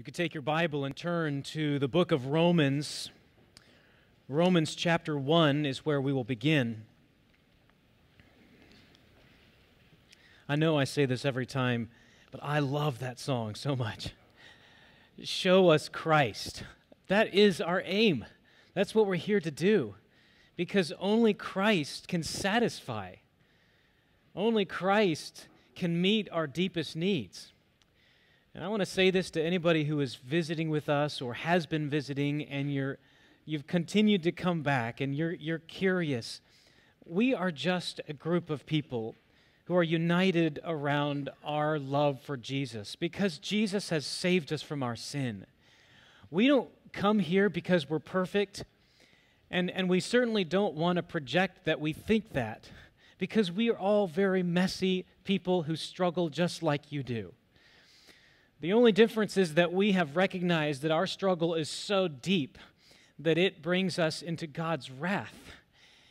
You could take your Bible and turn to the book of Romans. Romans chapter 1 is where we will begin. I know I say this every time, but I love that song so much. Show us Christ. That is our aim. That's what we're here to do. Because only Christ can satisfy. Only Christ can meet our deepest needs. And I want to say this to anybody who is visiting with us or has been visiting and you're, you've continued to come back and you're, you're curious. We are just a group of people who are united around our love for Jesus because Jesus has saved us from our sin. We don't come here because we're perfect, and, and we certainly don't want to project that we think that because we are all very messy people who struggle just like you do. The only difference is that we have recognized that our struggle is so deep that it brings us into God's wrath.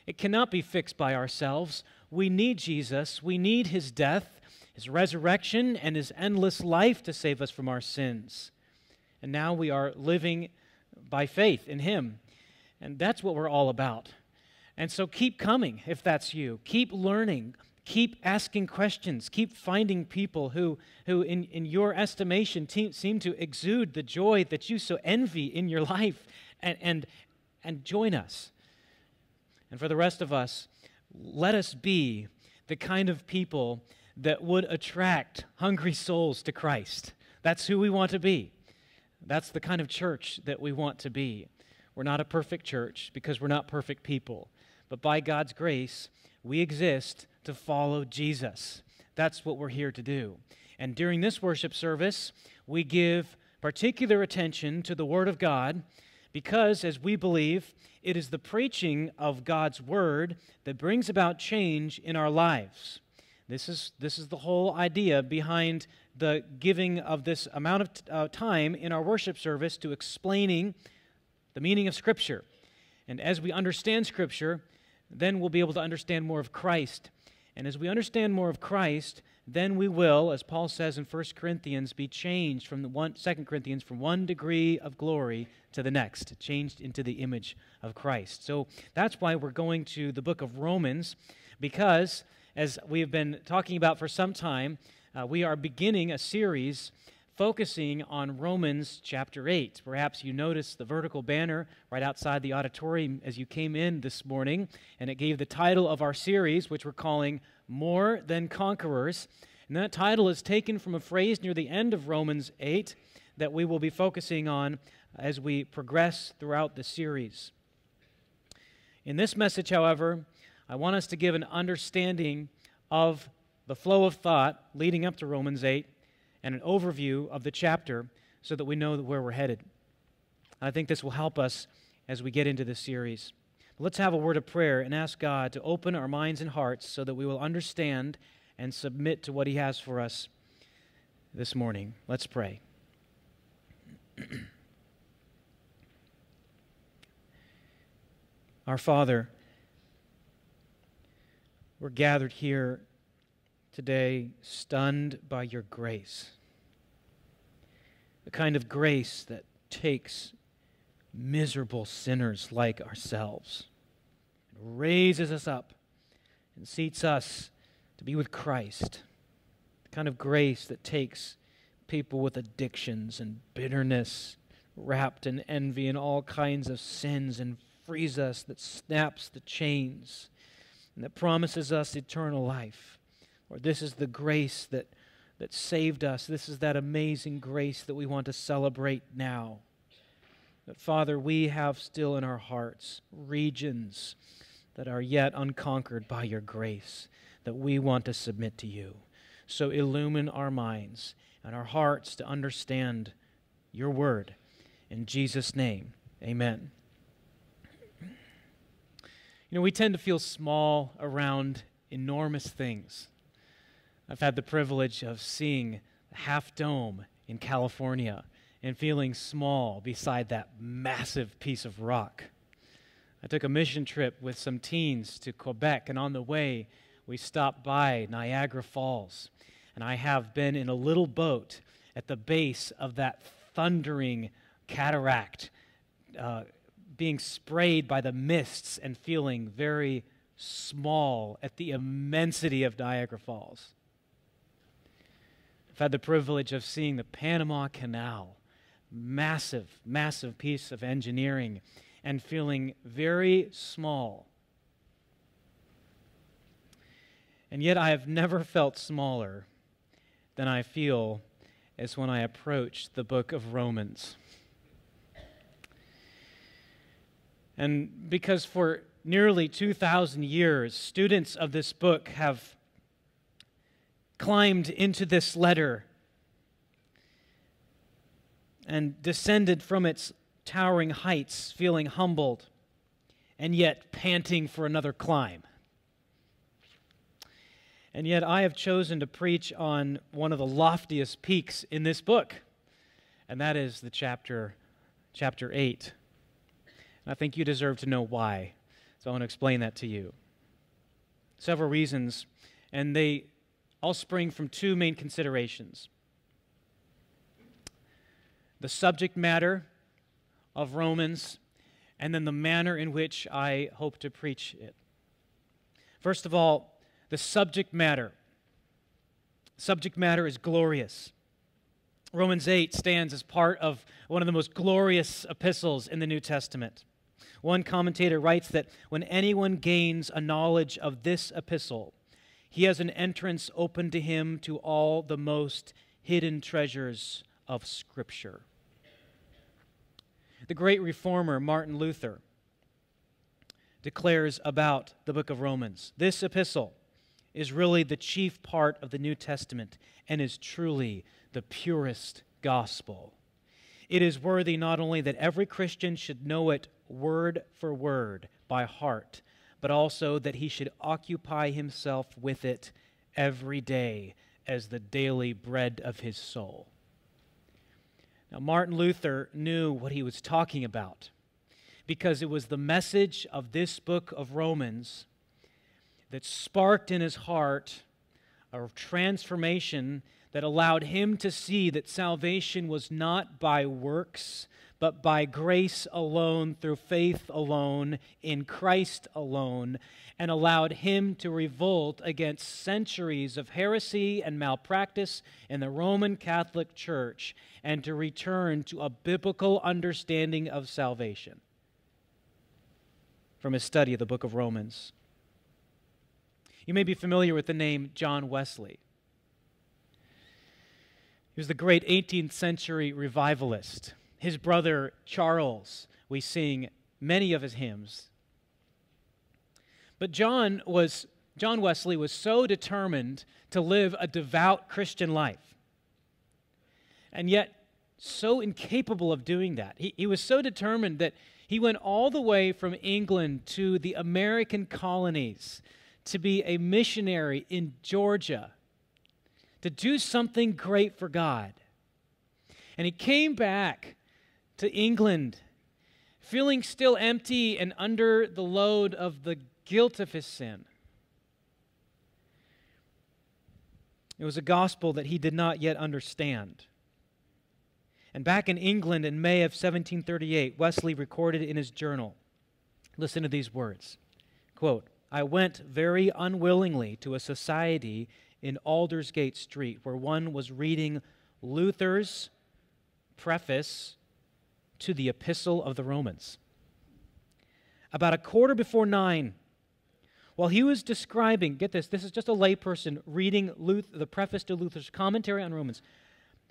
It cannot be fixed by ourselves. We need Jesus. We need his death, his resurrection, and his endless life to save us from our sins. And now we are living by faith in him. And that's what we're all about. And so keep coming if that's you. Keep learning. Keep asking questions. Keep finding people who, who in, in your estimation, te- seem to exude the joy that you so envy in your life and, and, and join us. And for the rest of us, let us be the kind of people that would attract hungry souls to Christ. That's who we want to be. That's the kind of church that we want to be. We're not a perfect church because we're not perfect people. But by God's grace, we exist to follow Jesus. That's what we're here to do. And during this worship service, we give particular attention to the Word of God because, as we believe, it is the preaching of God's Word that brings about change in our lives. This is, this is the whole idea behind the giving of this amount of uh, time in our worship service to explaining the meaning of Scripture. And as we understand Scripture, then we'll be able to understand more of Christ and as we understand more of Christ, then we will, as Paul says in 1 Corinthians, be changed from the one, 2 Corinthians from one degree of glory to the next, changed into the image of Christ. So that's why we're going to the book of Romans, because as we have been talking about for some time, uh, we are beginning a series focusing on Romans chapter 8. Perhaps you noticed the vertical banner right outside the auditorium as you came in this morning, and it gave the title of our series, which we're calling More Than Conquerors. And that title is taken from a phrase near the end of Romans 8 that we will be focusing on as we progress throughout the series. In this message, however, I want us to give an understanding of the flow of thought leading up to Romans 8 and an overview of the chapter so that we know where we're headed. I think this will help us as we get into this series. Let's have a word of prayer and ask God to open our minds and hearts so that we will understand and submit to what He has for us this morning. Let's pray. our Father, we're gathered here today stunned by your grace. The kind of grace that takes miserable sinners like ourselves and raises us up and seats us to be with Christ. The kind of grace that takes people with addictions and bitterness, wrapped in envy and all kinds of sins, and frees us, that snaps the chains, and that promises us eternal life. Or this is the grace that, that saved us. This is that amazing grace that we want to celebrate now. But Father, we have still in our hearts regions that are yet unconquered by your grace that we want to submit to you. So illumine our minds and our hearts to understand your word. In Jesus' name, amen. You know, we tend to feel small around enormous things. I've had the privilege of seeing Half Dome in California and feeling small beside that massive piece of rock. I took a mission trip with some teens to Quebec, and on the way, we stopped by Niagara Falls. And I have been in a little boat at the base of that thundering cataract, uh, being sprayed by the mists and feeling very small at the immensity of Niagara Falls. I've had the privilege of seeing the Panama Canal, massive, massive piece of engineering, and feeling very small. And yet I have never felt smaller than I feel as when I approach the book of Romans. And because for nearly 2,000 years, students of this book have climbed into this letter and descended from its towering heights, feeling humbled and yet panting for another climb. And yet, I have chosen to preach on one of the loftiest peaks in this book, and that is the chapter, chapter 8. And I think you deserve to know why. So I want to explain that to you. Several reasons, and they all spring from two main considerations the subject matter of Romans, and then the manner in which I hope to preach it. First of all, the subject matter. Subject matter is glorious. Romans 8 stands as part of one of the most glorious epistles in the New Testament. One commentator writes that when anyone gains a knowledge of this epistle, he has an entrance open to him to all the most hidden treasures of Scripture. The great reformer Martin Luther declares about the book of Romans this epistle is really the chief part of the New Testament and is truly the purest gospel. It is worthy not only that every Christian should know it word for word by heart, but also that he should occupy himself with it every day as the daily bread of his soul. Now, Martin Luther knew what he was talking about because it was the message of this book of Romans that sparked in his heart a transformation that allowed him to see that salvation was not by works, but by grace alone, through faith alone, in Christ alone, and allowed him to revolt against centuries of heresy and malpractice in the Roman Catholic Church and to return to a biblical understanding of salvation. From his study of the book of Romans. You may be familiar with the name John Wesley. He was the great 18th century revivalist his brother Charles, we sing many of his hymns. But John was John Wesley was so determined to live a devout Christian life. And yet so incapable of doing that. He, he was so determined that he went all the way from England to the American colonies to be a missionary in Georgia, to do something great for God. And he came back to England, feeling still empty and under the load of the guilt of his sin. It was a gospel that he did not yet understand. And back in England in May of 1738, Wesley recorded in his journal listen to these words quote, I went very unwillingly to a society in Aldersgate Street where one was reading Luther's preface to the Epistle of the Romans. About a quarter before nine, while he was describing, get this, this is just a layperson reading Luther, the preface to Luther's commentary on Romans.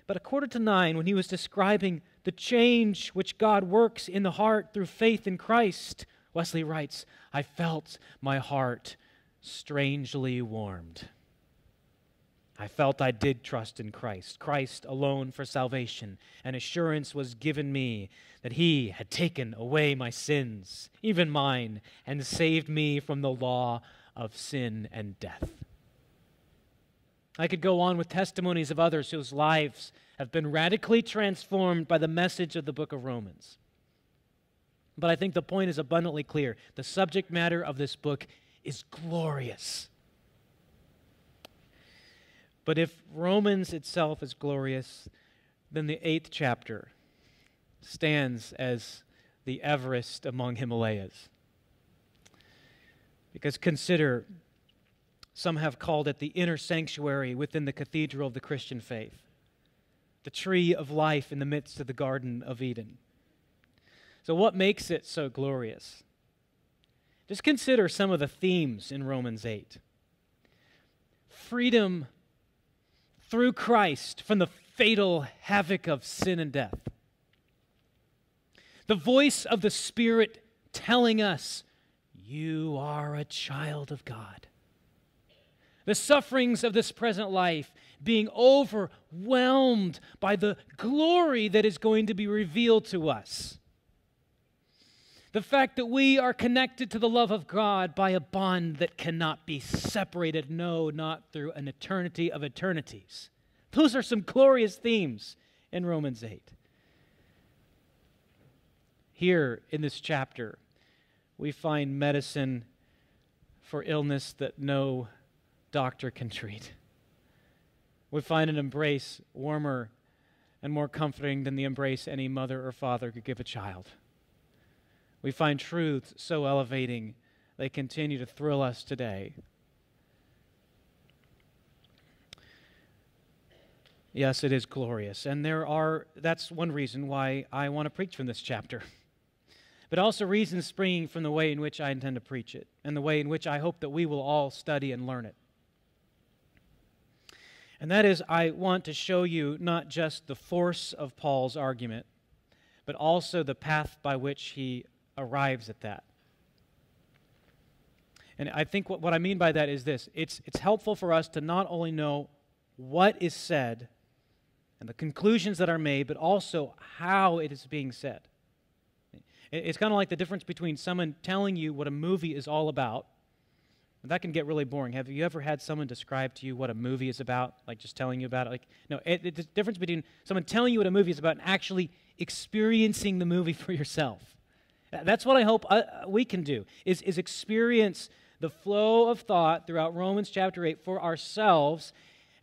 But a quarter to nine, when he was describing the change which God works in the heart through faith in Christ, Wesley writes, I felt my heart strangely warmed. I felt I did trust in Christ, Christ alone for salvation, and assurance was given me that He had taken away my sins, even mine, and saved me from the law of sin and death. I could go on with testimonies of others whose lives have been radically transformed by the message of the book of Romans. But I think the point is abundantly clear. The subject matter of this book is glorious. But if Romans itself is glorious, then the eighth chapter stands as the Everest among Himalayas. Because consider, some have called it the inner sanctuary within the cathedral of the Christian faith, the tree of life in the midst of the Garden of Eden. So, what makes it so glorious? Just consider some of the themes in Romans 8 freedom through Christ from the fatal havoc of sin and death. The voice of the Spirit telling us, You are a child of God. The sufferings of this present life being overwhelmed by the glory that is going to be revealed to us. The fact that we are connected to the love of God by a bond that cannot be separated, no, not through an eternity of eternities. Those are some glorious themes in Romans 8. Here in this chapter, we find medicine for illness that no doctor can treat. We find an embrace warmer and more comforting than the embrace any mother or father could give a child. We find truths so elevating they continue to thrill us today. Yes, it is glorious. And there are, that's one reason why I want to preach from this chapter. But also reasons springing from the way in which I intend to preach it and the way in which I hope that we will all study and learn it. And that is, I want to show you not just the force of Paul's argument, but also the path by which he arrives at that. And I think what, what I mean by that is this it's, it's helpful for us to not only know what is said and the conclusions that are made, but also how it is being said. It's kind of like the difference between someone telling you what a movie is all about. And that can get really boring. Have you ever had someone describe to you what a movie is about, like just telling you about it? Like, no, it, it's the difference between someone telling you what a movie is about and actually experiencing the movie for yourself. That's what I hope uh, we can do, is, is experience the flow of thought throughout Romans chapter 8 for ourselves.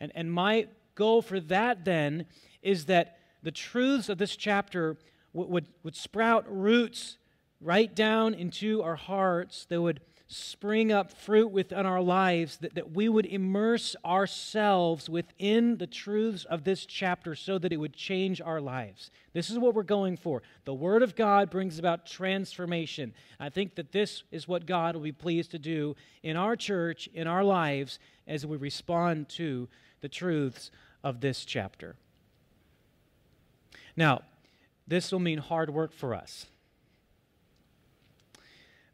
And, and my goal for that then is that the truths of this chapter would, would, would sprout roots right down into our hearts that would spring up fruit within our lives, that, that we would immerse ourselves within the truths of this chapter so that it would change our lives. This is what we're going for. The Word of God brings about transformation. I think that this is what God will be pleased to do in our church, in our lives, as we respond to the truths of this chapter. Now, this will mean hard work for us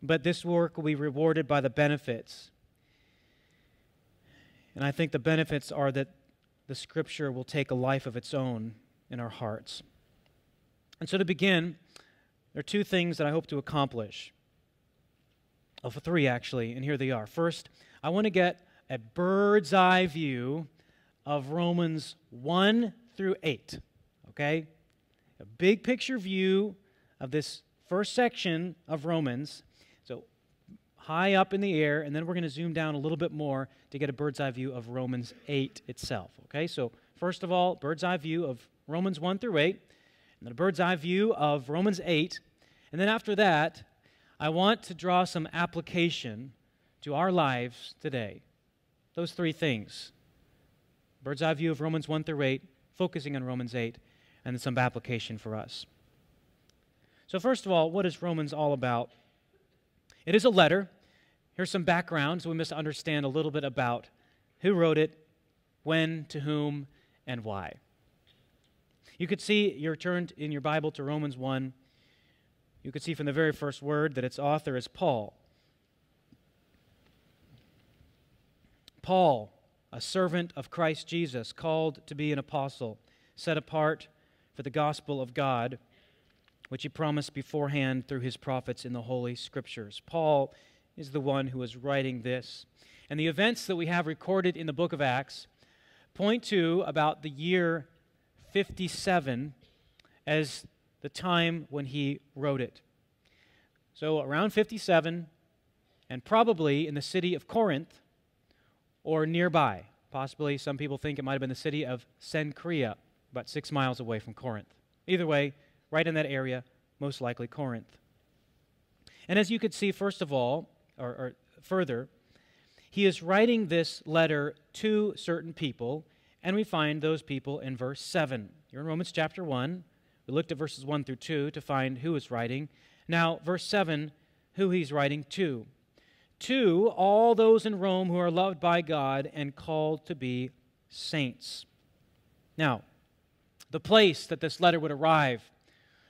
but this work will be rewarded by the benefits. And I think the benefits are that the Scripture will take a life of its own in our hearts. And so, to begin, there are two things that I hope to accomplish. Of three, actually, and here they are. First, I want to get a bird's eye view of Romans 1 through 8. Okay? A big picture view of this first section of Romans high up in the air, and then we're going to zoom down a little bit more to get a bird's eye view of Romans 8 itself. Okay, so first of all, bird's eye view of Romans 1 through 8, and then a bird's eye view of Romans 8, and then after that, I want to draw some application to our lives today. Those three things bird's eye view of Romans 1 through 8, focusing on Romans 8, and then some application for us. So, first of all, what is Romans all about? It is a letter. Here's some background so we must understand a little bit about who wrote it, when, to whom, and why. You could see, you're turned in your Bible to Romans 1. You could see from the very first word that its author is Paul. Paul, a servant of Christ Jesus, called to be an apostle, set apart for the gospel of God which he promised beforehand through his prophets in the Holy Scriptures. Paul is the one who is writing this. And the events that we have recorded in the book of Acts point to about the year 57 as the time when he wrote it. So around 57, and probably in the city of Corinth or nearby. Possibly, some people think it might have been the city of Cenchrea, about six miles away from Corinth. Either way, right in that area, most likely Corinth. And as you could see, first of all, or, or further, he is writing this letter to certain people, and we find those people in verse 7. You're in Romans chapter 1. We looked at verses 1 through 2 to find who is writing. Now, verse 7, who he's writing to. To all those in Rome who are loved by God and called to be saints. Now, the place that this letter would arrive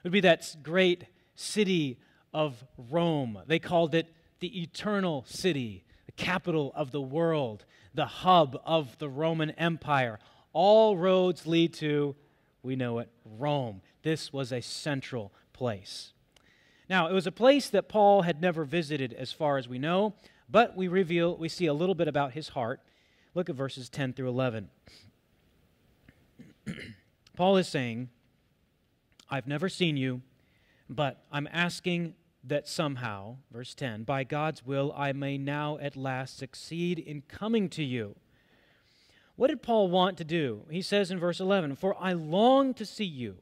would be that great city of Rome. They called it the eternal city, the capital of the world, the hub of the Roman Empire. All roads lead to, we know it, Rome. This was a central place. Now, it was a place that Paul had never visited as far as we know, but we reveal we see a little bit about his heart. Look at verses 10 through 11. Paul is saying, I've never seen you, but I'm asking that somehow, verse 10, by God's will, I may now at last succeed in coming to you. What did Paul want to do? He says in verse 11, For I long to see you.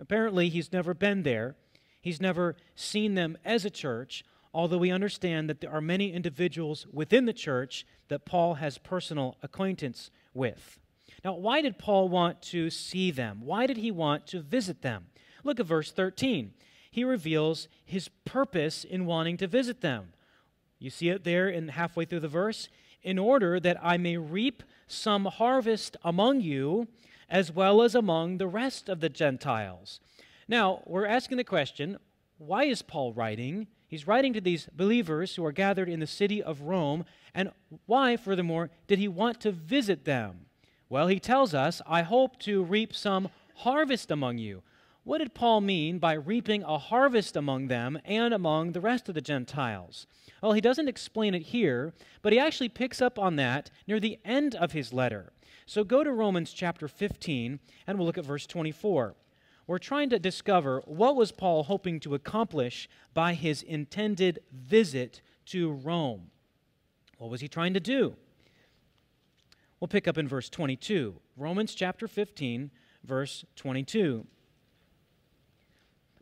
Apparently, he's never been there. He's never seen them as a church, although we understand that there are many individuals within the church that Paul has personal acquaintance with. Now, why did Paul want to see them? Why did he want to visit them? Look at verse 13 he reveals his purpose in wanting to visit them. You see it there in halfway through the verse? In order that I may reap some harvest among you, as well as among the rest of the Gentiles. Now, we're asking the question why is Paul writing? He's writing to these believers who are gathered in the city of Rome, and why, furthermore, did he want to visit them? Well, he tells us, I hope to reap some harvest among you. What did Paul mean by reaping a harvest among them and among the rest of the Gentiles? Well, he doesn't explain it here, but he actually picks up on that near the end of his letter. So go to Romans chapter 15 and we'll look at verse 24. We're trying to discover what was Paul hoping to accomplish by his intended visit to Rome. What was he trying to do? We'll pick up in verse 22. Romans chapter 15, verse 22.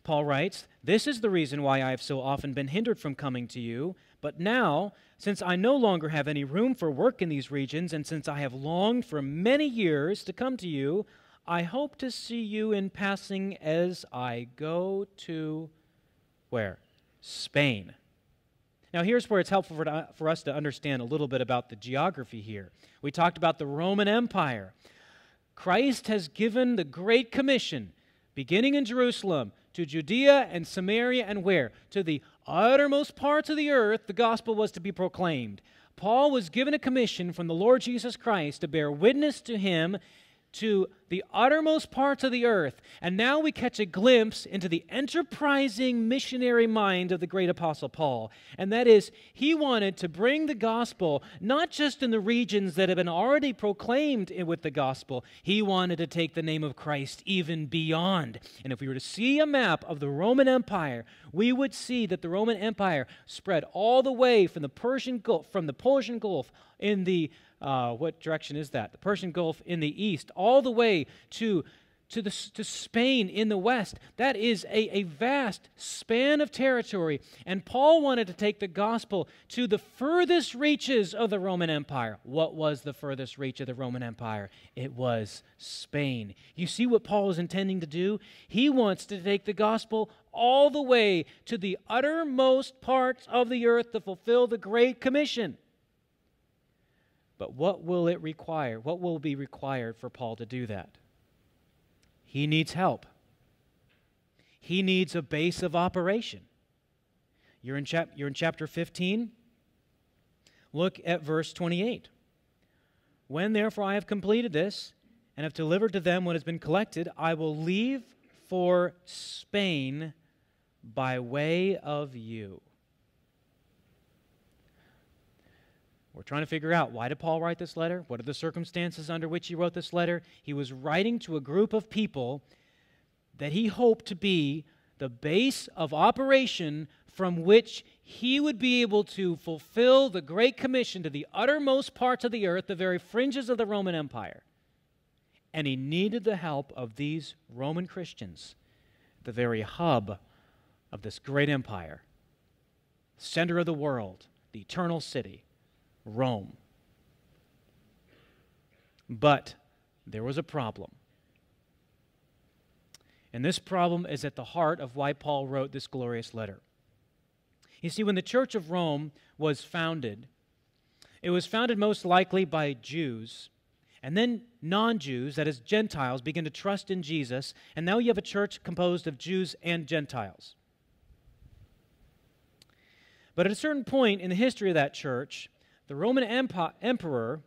Paul writes, This is the reason why I have so often been hindered from coming to you. But now, since I no longer have any room for work in these regions, and since I have longed for many years to come to you, I hope to see you in passing as I go to where? Spain. Now, here's where it's helpful for, uh, for us to understand a little bit about the geography here. We talked about the Roman Empire. Christ has given the Great Commission, beginning in Jerusalem, to Judea and Samaria and where? To the uttermost parts of the earth, the gospel was to be proclaimed. Paul was given a commission from the Lord Jesus Christ to bear witness to him to the uttermost parts of the earth. And now we catch a glimpse into the enterprising missionary mind of the great apostle Paul. And that is, he wanted to bring the gospel not just in the regions that have been already proclaimed with the gospel, he wanted to take the name of Christ even beyond. And if we were to see a map of the Roman Empire, we would see that the Roman Empire spread all the way from the Persian Gulf, from the Persian Gulf in the uh, what direction is that? The Persian Gulf in the east, all the way to, to, the, to Spain in the west. That is a, a vast span of territory. And Paul wanted to take the gospel to the furthest reaches of the Roman Empire. What was the furthest reach of the Roman Empire? It was Spain. You see what Paul is intending to do? He wants to take the gospel all the way to the uttermost parts of the earth to fulfill the Great Commission. But what will it require? What will be required for Paul to do that? He needs help. He needs a base of operation. You're in, chap- you're in chapter 15. Look at verse 28. When therefore I have completed this and have delivered to them what has been collected, I will leave for Spain by way of you. We're trying to figure out why did Paul write this letter? What are the circumstances under which he wrote this letter? He was writing to a group of people that he hoped to be the base of operation from which he would be able to fulfill the Great Commission to the uttermost parts of the earth, the very fringes of the Roman Empire. And he needed the help of these Roman Christians the very hub of this great empire, center of the world, the eternal city, Rome. But there was a problem. And this problem is at the heart of why Paul wrote this glorious letter. You see, when the Church of Rome was founded, it was founded most likely by Jews. And then non Jews, that is, Gentiles, began to trust in Jesus. And now you have a church composed of Jews and Gentiles. But at a certain point in the history of that church, the Roman emperor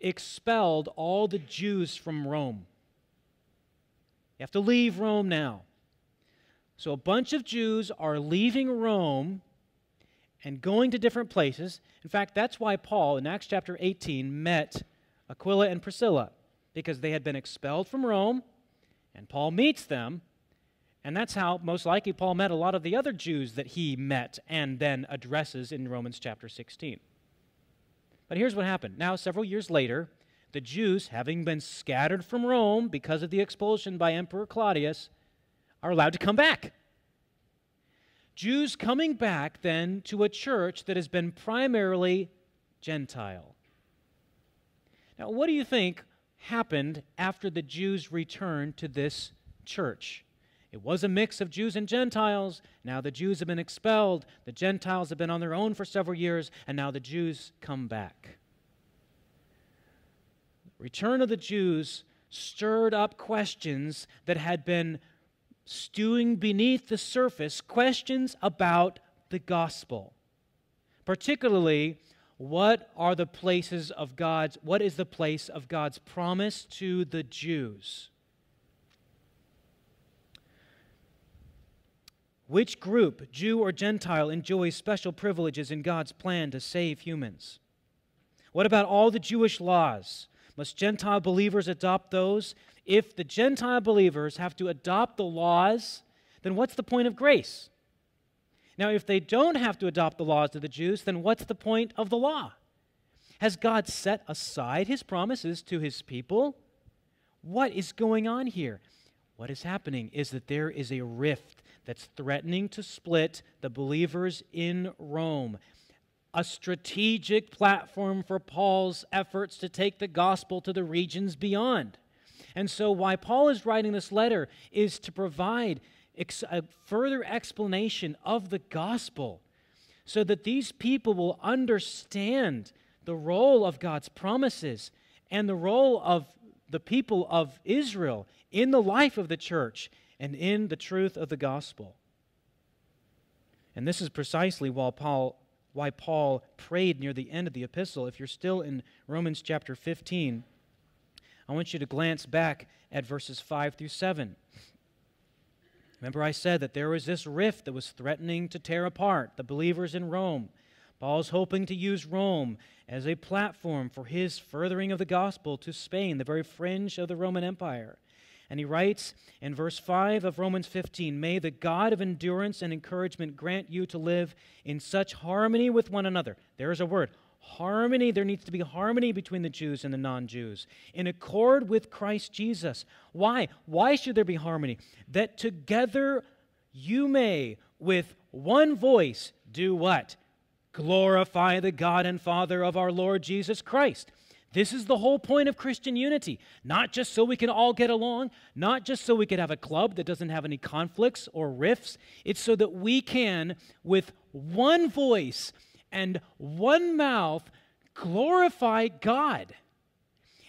expelled all the Jews from Rome. You have to leave Rome now. So a bunch of Jews are leaving Rome and going to different places. In fact, that's why Paul in Acts chapter 18 met Aquila and Priscilla, because they had been expelled from Rome, and Paul meets them. And that's how, most likely, Paul met a lot of the other Jews that he met and then addresses in Romans chapter 16. But here's what happened. Now, several years later, the Jews, having been scattered from Rome because of the expulsion by Emperor Claudius, are allowed to come back. Jews coming back then to a church that has been primarily Gentile. Now, what do you think happened after the Jews returned to this church? It was a mix of Jews and Gentiles. Now the Jews have been expelled. The Gentiles have been on their own for several years, and now the Jews come back. Return of the Jews stirred up questions that had been stewing beneath the surface, questions about the gospel. Particularly, what are the places of God's, what is the place of God's promise to the Jews? Which group, Jew or Gentile, enjoys special privileges in God's plan to save humans? What about all the Jewish laws? Must Gentile believers adopt those? If the Gentile believers have to adopt the laws, then what's the point of grace? Now, if they don't have to adopt the laws of the Jews, then what's the point of the law? Has God set aside his promises to his people? What is going on here? What is happening is that there is a rift that's threatening to split the believers in Rome. A strategic platform for Paul's efforts to take the gospel to the regions beyond. And so, why Paul is writing this letter is to provide a further explanation of the gospel so that these people will understand the role of God's promises and the role of the people of Israel in the life of the church and in the truth of the gospel. And this is precisely why Paul, why Paul prayed near the end of the epistle. If you're still in Romans chapter 15, I want you to glance back at verses 5 through 7. Remember, I said that there was this rift that was threatening to tear apart the believers in Rome. Paul's hoping to use Rome as a platform for his furthering of the gospel to Spain, the very fringe of the Roman Empire. And he writes in verse 5 of Romans 15 May the God of endurance and encouragement grant you to live in such harmony with one another. There's a word harmony. There needs to be harmony between the Jews and the non Jews in accord with Christ Jesus. Why? Why should there be harmony? That together you may, with one voice, do what? Glorify the God and Father of our Lord Jesus Christ. This is the whole point of Christian unity. Not just so we can all get along, not just so we can have a club that doesn't have any conflicts or rifts. It's so that we can, with one voice and one mouth, glorify God.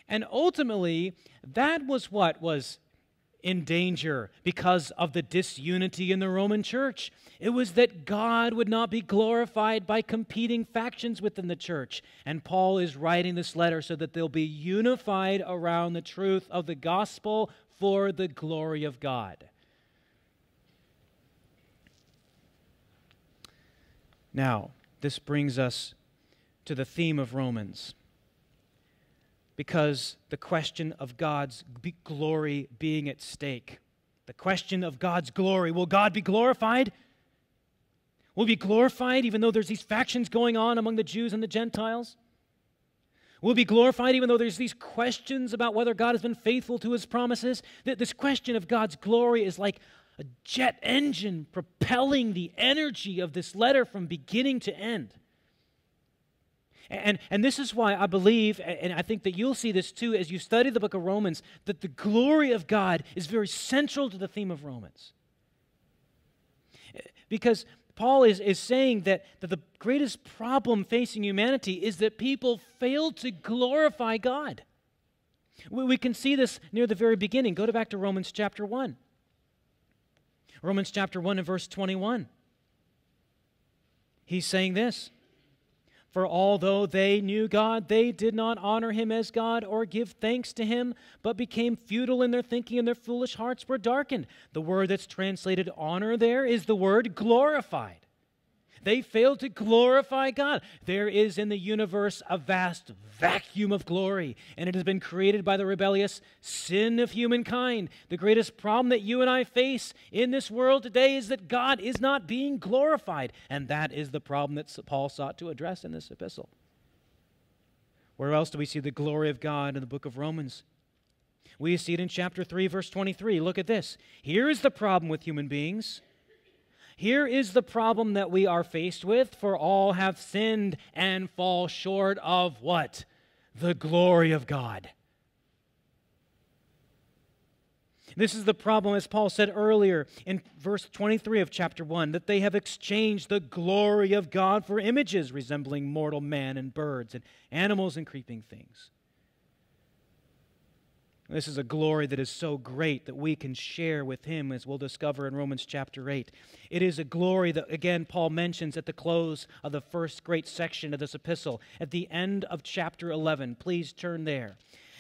And ultimately, that was what was in danger because of the disunity in the Roman church. It was that God would not be glorified by competing factions within the church. And Paul is writing this letter so that they'll be unified around the truth of the gospel for the glory of God. Now, this brings us to the theme of Romans because the question of God's glory being at stake. The question of God's glory will God be glorified? Will be glorified even though there's these factions going on among the Jews and the Gentiles? Will be glorified even though there's these questions about whether God has been faithful to his promises? This question of God's glory is like a jet engine propelling the energy of this letter from beginning to end. And, and this is why I believe, and I think that you'll see this too as you study the book of Romans, that the glory of God is very central to the theme of Romans. Because Paul is, is saying that, that the greatest problem facing humanity is that people fail to glorify God. We, we can see this near the very beginning. Go to back to Romans chapter 1. Romans chapter 1 and verse 21. He's saying this For although they knew God, they did not honor him as God or give thanks to him, but became futile in their thinking, and their foolish hearts were darkened. The word that's translated honor there is the word glorified. They failed to glorify God. There is in the universe a vast vacuum of glory, and it has been created by the rebellious sin of humankind. The greatest problem that you and I face in this world today is that God is not being glorified, and that is the problem that Paul sought to address in this epistle. Where else do we see the glory of God in the book of Romans? We see it in chapter 3, verse 23. Look at this. Here is the problem with human beings here is the problem that we are faced with for all have sinned and fall short of what? The glory of God. This is the problem, as Paul said earlier in verse 23 of chapter 1, that they have exchanged the glory of God for images resembling mortal man and birds and animals and creeping things. This is a glory that is so great that we can share with him, as we'll discover in Romans chapter 8. It is a glory that, again, Paul mentions at the close of the first great section of this epistle, at the end of chapter 11. Please turn there.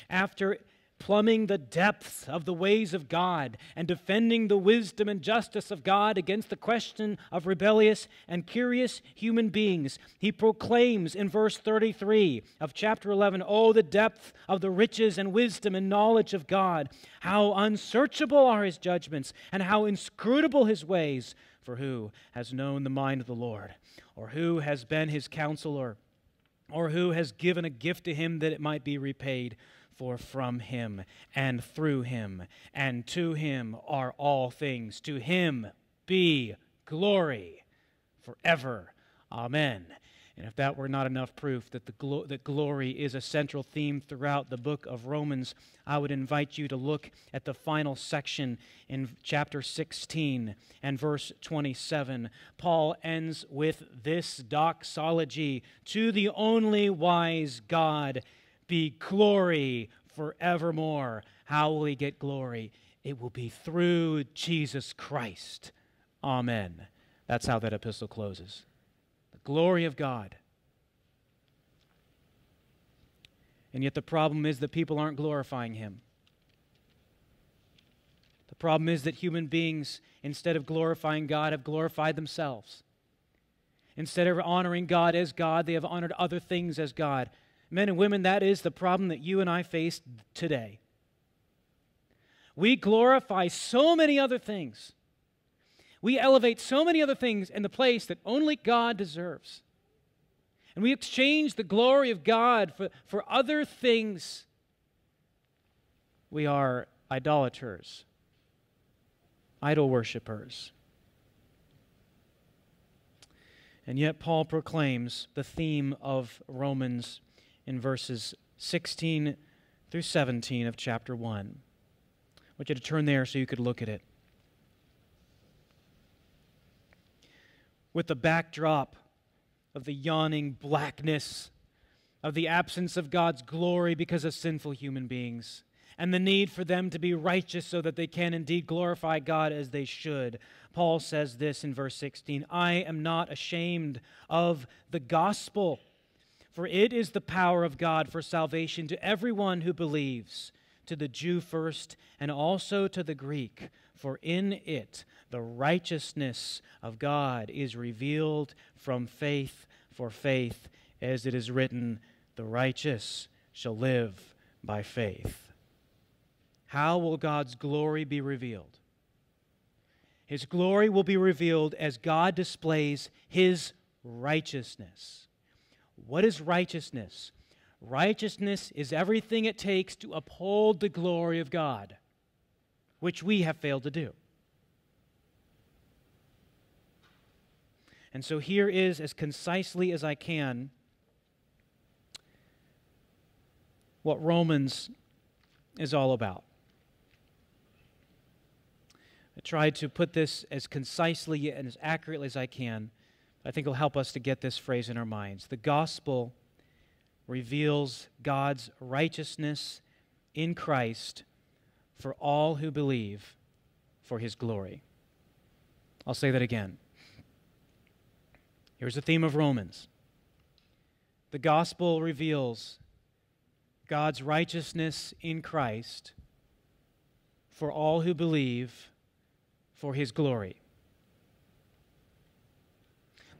After plumbing the depths of the ways of God and defending the wisdom and justice of God against the question of rebellious and curious human beings. He proclaims in verse 33 of chapter 11 Oh, the depth of the riches and wisdom and knowledge of God! How unsearchable are his judgments, and how inscrutable his ways! For who has known the mind of the Lord? Or who has been his counselor? Or who has given a gift to him that it might be repaid? For from him and through him and to him are all things. To him be glory forever. Amen. And if that were not enough proof that, the glo- that glory is a central theme throughout the book of Romans, I would invite you to look at the final section in chapter 16 and verse 27. Paul ends with this doxology To the only wise God be glory forevermore. How will he get glory? It will be through Jesus Christ. Amen. That's how that epistle closes. The glory of God. And yet the problem is that people aren't glorifying him. The problem is that human beings, instead of glorifying God, have glorified themselves. Instead of honoring God as God, they have honored other things as God. Men and women, that is the problem that you and I face today. We glorify so many other things. We elevate so many other things in the place that only God deserves. And we exchange the glory of God for, for other things. We are idolaters, idol worshippers. And yet, Paul proclaims the theme of Romans in verses 16 through 17 of chapter 1. I want you to turn there so you could look at it. With the backdrop of the yawning blackness of the absence of God's glory because of sinful human beings, and the need for them to be righteous so that they can indeed glorify God as they should. Paul says this in verse 16 I am not ashamed of the gospel for it is the power of God for salvation to everyone who believes, to the Jew first, and also to the Greek. For in it the righteousness of God is revealed from faith for faith, as it is written, The righteous shall live by faith. How will God's glory be revealed? His glory will be revealed as God displays his righteousness. What is righteousness? Righteousness is everything it takes to uphold the glory of God, which we have failed to do. And so here is, as concisely as I can, what Romans is all about. I tried to put this as concisely and as accurately as I can. I think it'll help us to get this phrase in our minds. The gospel reveals God's righteousness in Christ for all who believe for his glory. I'll say that again. Here's the theme of Romans the gospel reveals God's righteousness in Christ for all who believe for his glory.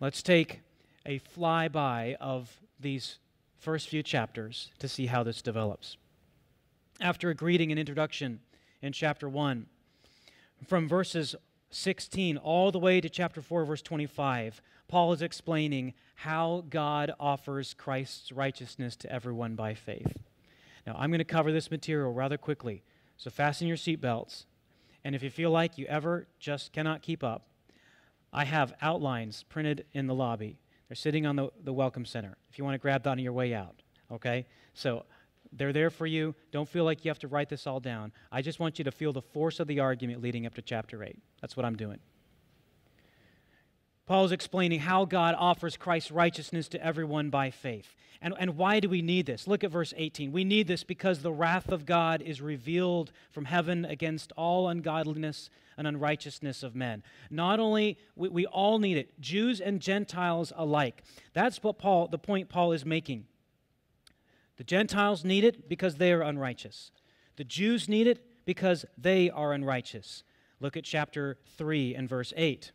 Let's take a flyby of these first few chapters to see how this develops. After a greeting and introduction in chapter 1, from verses 16 all the way to chapter 4, verse 25, Paul is explaining how God offers Christ's righteousness to everyone by faith. Now, I'm going to cover this material rather quickly, so fasten your seatbelts. And if you feel like you ever just cannot keep up, I have outlines printed in the lobby. They're sitting on the, the Welcome Center if you want to grab that on your way out. Okay? So they're there for you. Don't feel like you have to write this all down. I just want you to feel the force of the argument leading up to chapter 8. That's what I'm doing. Paul is explaining how God offers Christ's righteousness to everyone by faith. And, and why do we need this? Look at verse 18. We need this because the wrath of God is revealed from heaven against all ungodliness and unrighteousness of men. Not only, we, we all need it, Jews and Gentiles alike. That's what Paul, the point Paul is making. The Gentiles need it because they are unrighteous. The Jews need it because they are unrighteous. Look at chapter 3 and verse 8.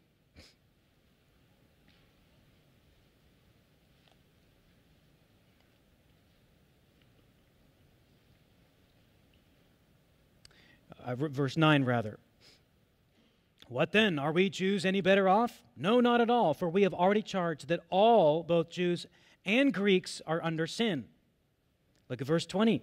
Uh, verse 9 rather. What then? Are we Jews any better off? No, not at all, for we have already charged that all, both Jews and Greeks, are under sin. Look at verse 20.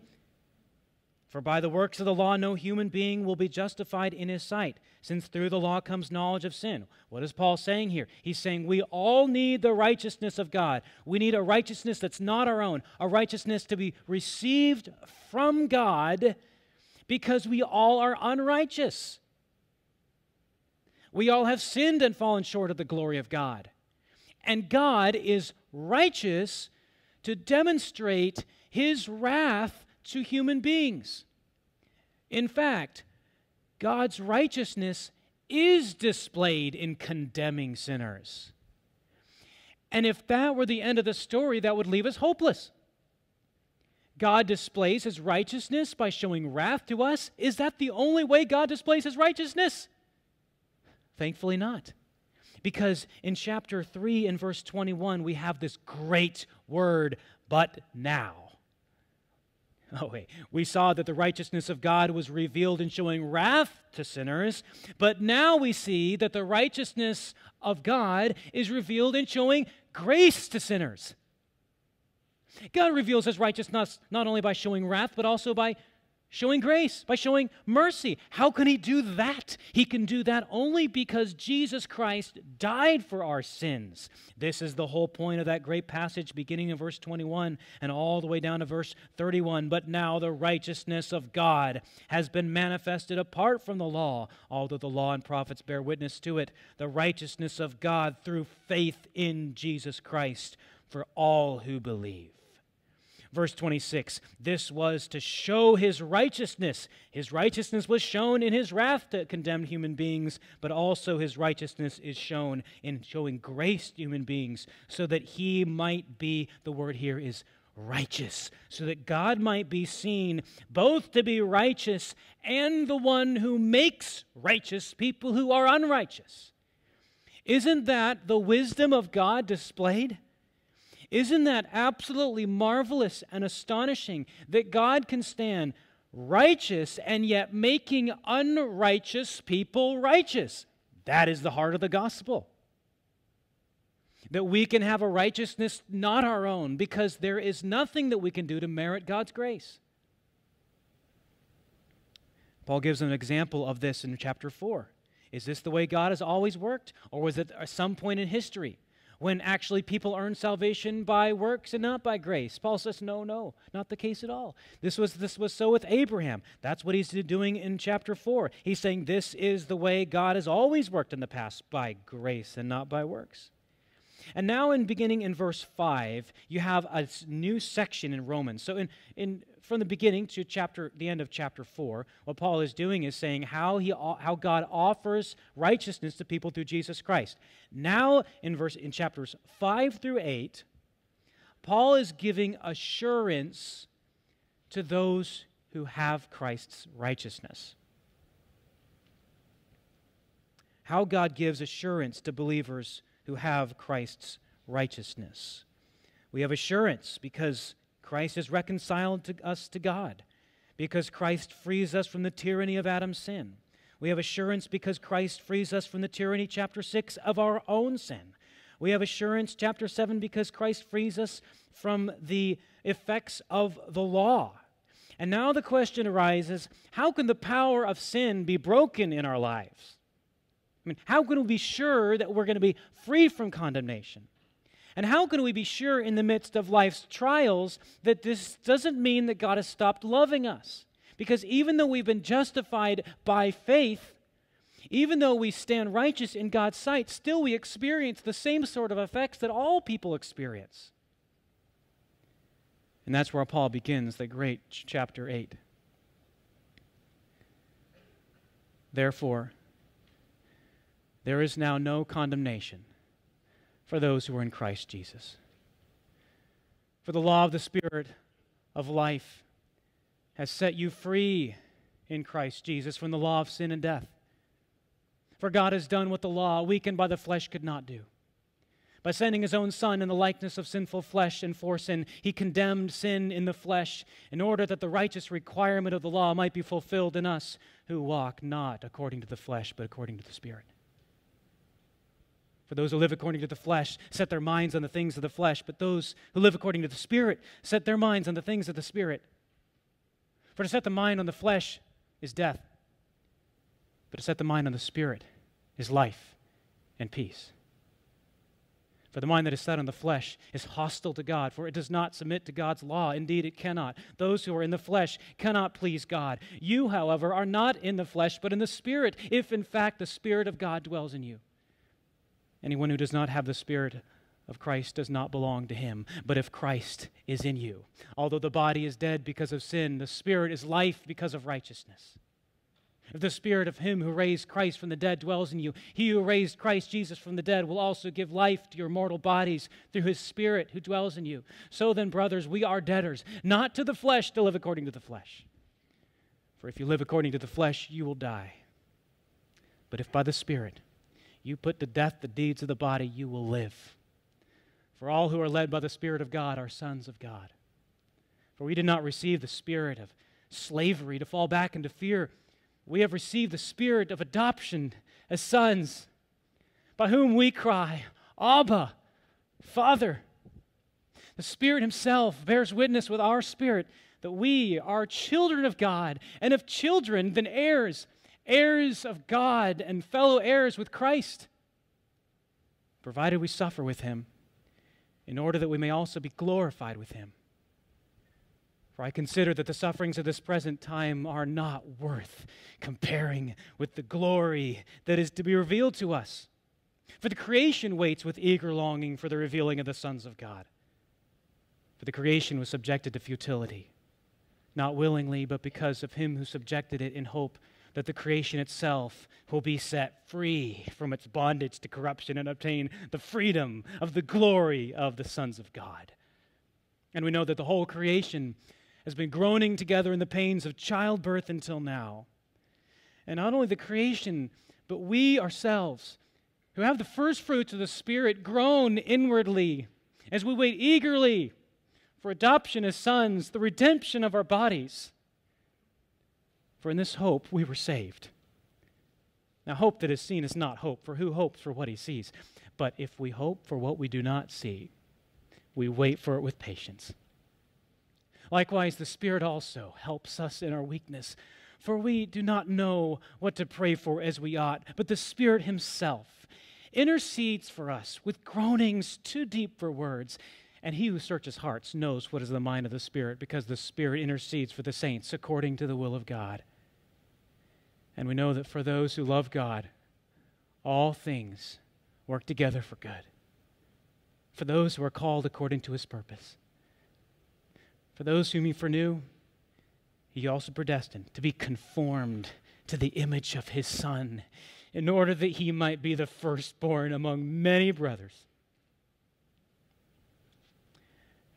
For by the works of the law, no human being will be justified in his sight, since through the law comes knowledge of sin. What is Paul saying here? He's saying we all need the righteousness of God. We need a righteousness that's not our own, a righteousness to be received from God because we all are unrighteous. We all have sinned and fallen short of the glory of God. And God is righteous to demonstrate his wrath to human beings. In fact, God's righteousness is displayed in condemning sinners. And if that were the end of the story, that would leave us hopeless. God displays his righteousness by showing wrath to us. Is that the only way God displays his righteousness? Thankfully, not. Because in chapter 3 and verse 21, we have this great word, but now. Oh, wait. We saw that the righteousness of God was revealed in showing wrath to sinners, but now we see that the righteousness of God is revealed in showing grace to sinners. God reveals his righteousness not only by showing wrath, but also by showing grace, by showing mercy. How can he do that? He can do that only because Jesus Christ died for our sins. This is the whole point of that great passage beginning in verse 21 and all the way down to verse 31. But now the righteousness of God has been manifested apart from the law, although the law and prophets bear witness to it. The righteousness of God through faith in Jesus Christ for all who believe. Verse 26 This was to show his righteousness. His righteousness was shown in his wrath to condemned human beings, but also his righteousness is shown in showing grace to human beings so that he might be, the word here is righteous, so that God might be seen both to be righteous and the one who makes righteous people who are unrighteous. Isn't that the wisdom of God displayed? Isn't that absolutely marvelous and astonishing that God can stand righteous and yet making unrighteous people righteous? That is the heart of the gospel. That we can have a righteousness not our own because there is nothing that we can do to merit God's grace. Paul gives an example of this in chapter 4. Is this the way God has always worked? Or was it at some point in history when actually people earn salvation by works and not by grace. Paul says, no, no, not the case at all. This was, this was so with Abraham. That's what he's doing in chapter 4. He's saying this is the way God has always worked in the past by grace and not by works. And now, in beginning in verse 5, you have a new section in Romans. So, in, in, from the beginning to chapter, the end of chapter 4, what Paul is doing is saying how, he, how God offers righteousness to people through Jesus Christ. Now, in, verse, in chapters 5 through 8, Paul is giving assurance to those who have Christ's righteousness. How God gives assurance to believers who have Christ's righteousness. We have assurance because Christ has reconciled to us to God, because Christ frees us from the tyranny of Adam's sin. We have assurance because Christ frees us from the tyranny, chapter 6, of our own sin. We have assurance, chapter 7, because Christ frees us from the effects of the law. And now the question arises how can the power of sin be broken in our lives? I mean, how can we be sure that we're going to be free from condemnation? And how can we be sure in the midst of life's trials that this doesn't mean that God has stopped loving us? Because even though we've been justified by faith, even though we stand righteous in God's sight, still we experience the same sort of effects that all people experience. And that's where Paul begins the great chapter 8. Therefore, there is now no condemnation for those who are in Christ Jesus. For the law of the Spirit of life has set you free in Christ Jesus from the law of sin and death. For God has done what the law, weakened by the flesh, could not do. By sending his own Son in the likeness of sinful flesh and for sin, he condemned sin in the flesh in order that the righteous requirement of the law might be fulfilled in us who walk not according to the flesh, but according to the Spirit. For those who live according to the flesh set their minds on the things of the flesh, but those who live according to the Spirit set their minds on the things of the Spirit. For to set the mind on the flesh is death, but to set the mind on the Spirit is life and peace. For the mind that is set on the flesh is hostile to God, for it does not submit to God's law. Indeed, it cannot. Those who are in the flesh cannot please God. You, however, are not in the flesh, but in the Spirit, if in fact the Spirit of God dwells in you. Anyone who does not have the Spirit of Christ does not belong to him. But if Christ is in you, although the body is dead because of sin, the Spirit is life because of righteousness. If the Spirit of Him who raised Christ from the dead dwells in you, He who raised Christ Jesus from the dead will also give life to your mortal bodies through His Spirit who dwells in you. So then, brothers, we are debtors, not to the flesh to live according to the flesh. For if you live according to the flesh, you will die. But if by the Spirit you put to death the deeds of the body, you will live. For all who are led by the Spirit of God are sons of God. For we did not receive the spirit of slavery to fall back into fear. We have received the spirit of adoption as sons, by whom we cry, Abba, Father. The Spirit Himself bears witness with our spirit that we are children of God, and if children, then heirs heirs of God and fellow heirs with Christ, provided we suffer with him, in order that we may also be glorified with him. For I consider that the sufferings of this present time are not worth comparing with the glory that is to be revealed to us. For the creation waits with eager longing for the revealing of the sons of God. For the creation was subjected to futility, not willingly, but because of him who subjected it in hope that the creation itself will be set free from its bondage to corruption and obtain the freedom of the glory of the sons of God. And we know that the whole creation has been groaning together in the pains of childbirth until now. And not only the creation, but we ourselves, who have the first fruits of the Spirit, groan inwardly as we wait eagerly for adoption as sons, the redemption of our bodies. For in this hope we were saved. Now, hope that is seen is not hope, for who hopes for what he sees? But if we hope for what we do not see, we wait for it with patience. Likewise, the Spirit also helps us in our weakness, for we do not know what to pray for as we ought, but the Spirit Himself intercedes for us with groanings too deep for words. And he who searches hearts knows what is the mind of the Spirit, because the Spirit intercedes for the saints according to the will of God. And we know that for those who love God, all things work together for good. For those who are called according to his purpose. For those whom he foreknew, he also predestined to be conformed to the image of his Son, in order that he might be the firstborn among many brothers.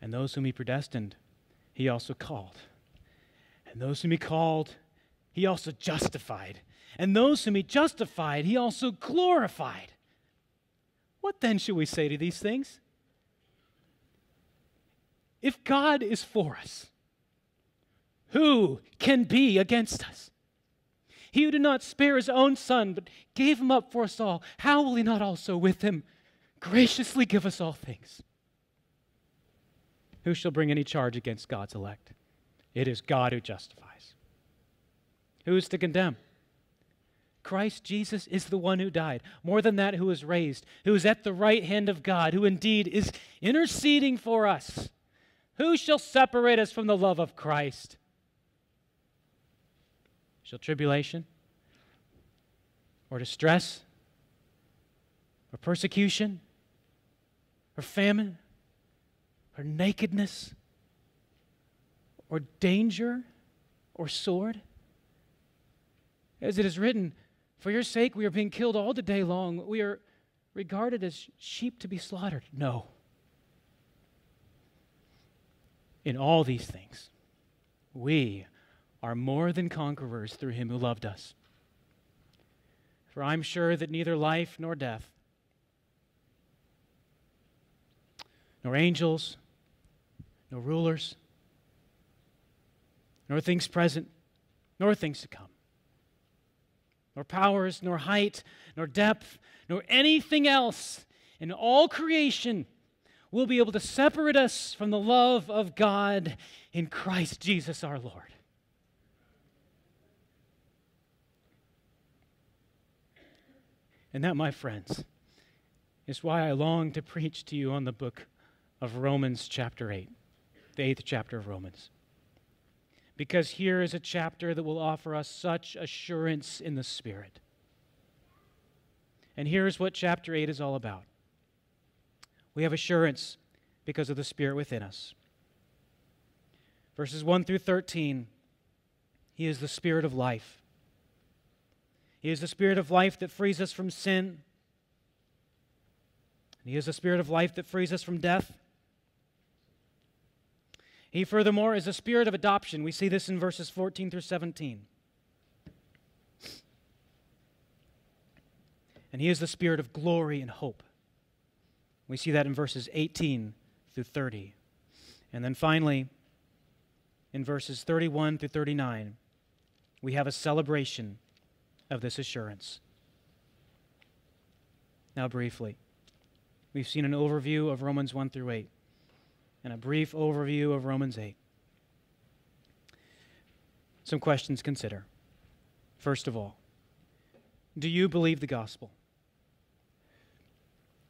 And those whom he predestined, he also called. And those whom he called, he also justified. And those whom he justified, he also glorified. What then should we say to these things? If God is for us, who can be against us? He who did not spare his own son, but gave him up for us all, how will he not also with him graciously give us all things? Who shall bring any charge against God's elect? It is God who justifies. Who is to condemn? Christ Jesus is the one who died. More than that, who was raised, who is at the right hand of God, who indeed is interceding for us. Who shall separate us from the love of Christ? Shall tribulation or distress or persecution or famine or nakedness or danger or sword? As it is written, For your sake we are being killed all the day long. We are regarded as sheep to be slaughtered. No. In all these things, we are more than conquerors through him who loved us. For I'm sure that neither life nor death, nor angels, nor rulers, nor things present, nor things to come, nor powers, nor height, nor depth, nor anything else in all creation will be able to separate us from the love of God in Christ Jesus our Lord. And that, my friends, is why I long to preach to you on the book of Romans, chapter 8, the eighth chapter of Romans. Because here is a chapter that will offer us such assurance in the Spirit. And here's what chapter 8 is all about we have assurance because of the Spirit within us. Verses 1 through 13, He is the Spirit of life. He is the Spirit of life that frees us from sin. He is the Spirit of life that frees us from death. He, furthermore, is a spirit of adoption. We see this in verses 14 through 17. And He is the spirit of glory and hope. We see that in verses 18 through 30. And then finally, in verses 31 through 39, we have a celebration of this assurance. Now, briefly, we've seen an overview of Romans 1 through 8 and a brief overview of Romans 8. Some questions consider. First of all, do you believe the gospel?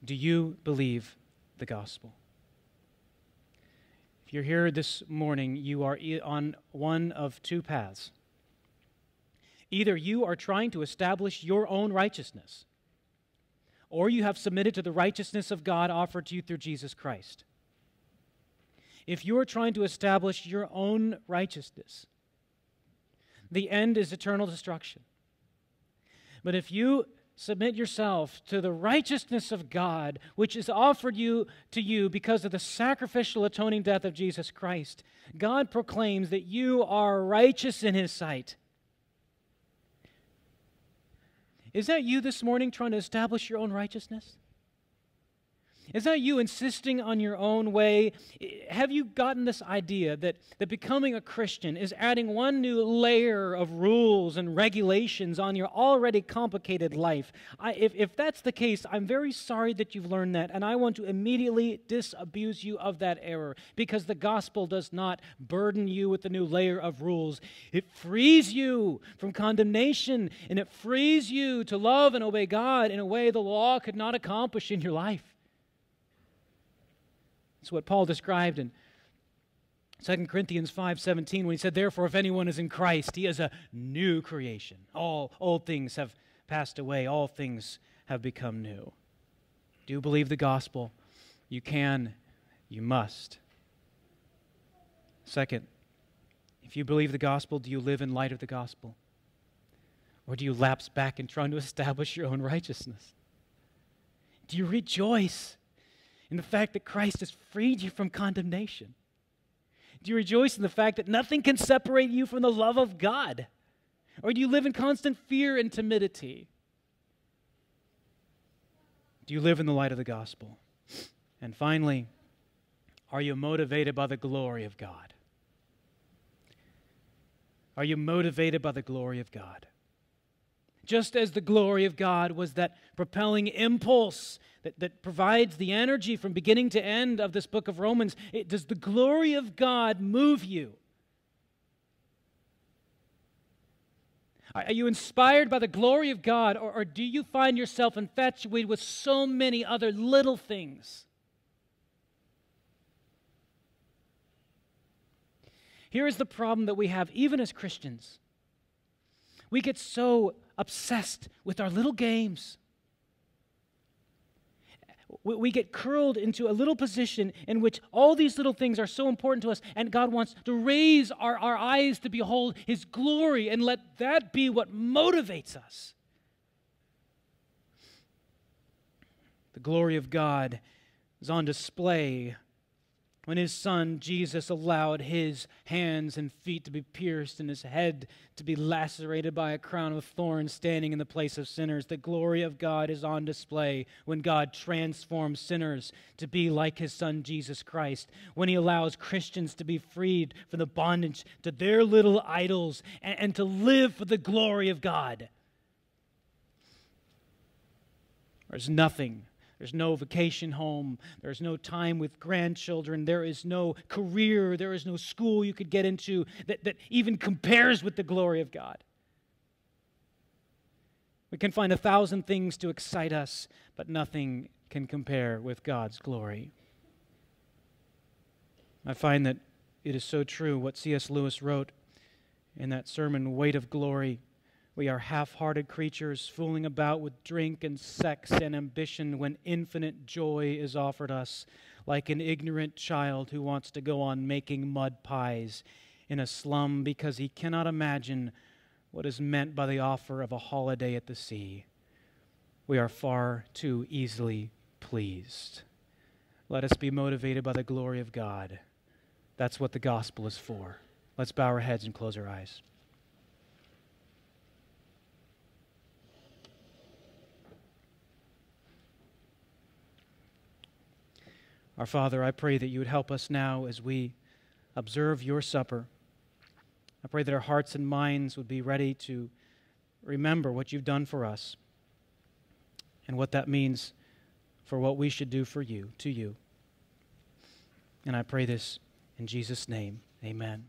Do you believe the gospel? If you're here this morning, you are on one of two paths. Either you are trying to establish your own righteousness, or you have submitted to the righteousness of God offered to you through Jesus Christ. If you are trying to establish your own righteousness, the end is eternal destruction. But if you submit yourself to the righteousness of God, which is offered you to you because of the sacrificial atoning death of Jesus Christ, God proclaims that you are righteous in his sight. Is that you this morning trying to establish your own righteousness? Is that you insisting on your own way? Have you gotten this idea that, that becoming a Christian is adding one new layer of rules and regulations on your already complicated life? I, if, if that's the case, I'm very sorry that you've learned that, and I want to immediately disabuse you of that error because the gospel does not burden you with a new layer of rules. It frees you from condemnation, and it frees you to love and obey God in a way the law could not accomplish in your life. It's what Paul described in 2 Corinthians 5:17 when he said therefore if anyone is in Christ he is a new creation. All old things have passed away, all things have become new. Do you believe the gospel? You can, you must. Second, if you believe the gospel, do you live in light of the gospel? Or do you lapse back in trying to establish your own righteousness? Do you rejoice in the fact that Christ has freed you from condemnation? Do you rejoice in the fact that nothing can separate you from the love of God? Or do you live in constant fear and timidity? Do you live in the light of the gospel? And finally, are you motivated by the glory of God? Are you motivated by the glory of God? Just as the glory of God was that propelling impulse that, that provides the energy from beginning to end of this book of Romans, it, does the glory of God move you? Are you inspired by the glory of God, or, or, do you find yourself infatuated with so many other little things? Here is the problem that we have, even as Christians. We get so obsessed with our little games. We get curled into a little position in which all these little things are so important to us, and God wants to raise our, our eyes to behold His glory and let that be what motivates us. The glory of God is on display when his son Jesus allowed his hands and feet to be pierced and his head to be lacerated by a crown of thorns standing in the place of sinners. The glory of God is on display when God transforms sinners to be like his son Jesus Christ, when he allows Christians to be freed from the bondage to their little idols and, and to live for the glory of God. There's nothing there's no vacation home. There's no time with grandchildren. There is no career. There is no school you could get into that, that even compares with the glory of God. We can find a thousand things to excite us, but nothing can compare with God's glory. I find that it is so true what C.S. Lewis wrote in that sermon, Weight of Glory. We are half hearted creatures fooling about with drink and sex and ambition when infinite joy is offered us, like an ignorant child who wants to go on making mud pies in a slum because he cannot imagine what is meant by the offer of a holiday at the sea. We are far too easily pleased. Let us be motivated by the glory of God. That's what the gospel is for. Let's bow our heads and close our eyes. Our Father, I pray that you would help us now as we observe your supper. I pray that our hearts and minds would be ready to remember what you've done for us and what that means for what we should do for you, to you. And I pray this in Jesus' name. Amen.